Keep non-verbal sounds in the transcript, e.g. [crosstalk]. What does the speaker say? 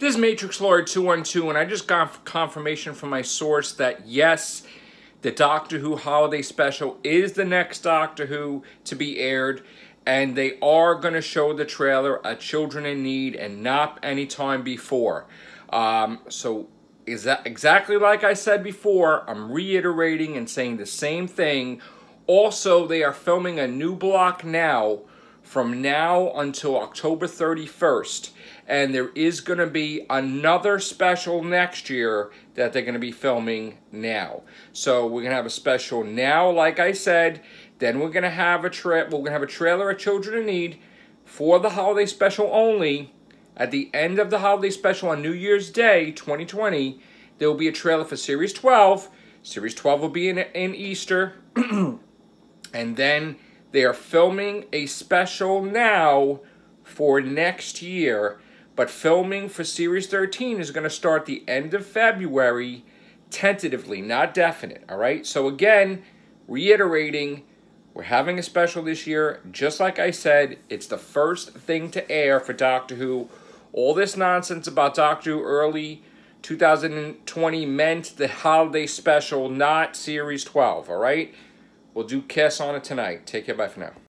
This is Matrix Lord 212, and I just got confirmation from my source that yes, the Doctor Who Holiday Special is the next Doctor Who to be aired, and they are going to show the trailer at Children in Need and not any time before. Um, so, is that exactly like I said before? I'm reiterating and saying the same thing. Also, they are filming a new block now from now until October 31st. And there is going to be another special next year that they're going to be filming now. So we're going to have a special now, like I said. Then we're going to have a tra we're going to have a trailer of Children in Need for the holiday special only. At the end of the holiday special on New Year's Day 2020, there will be a trailer for Series 12. Series 12 will be in, in Easter. [clears throat] and then they are filming a special now for next year, but filming for Series 13 is going to start the end of February, tentatively, not definite, all right? So again, reiterating, we're having a special this year. Just like I said, it's the first thing to air for Doctor Who. All this nonsense about Doctor Who early 2020 meant the holiday special, not Series 12, all right? We'll do Kiss on it tonight. Take care. Bye for now.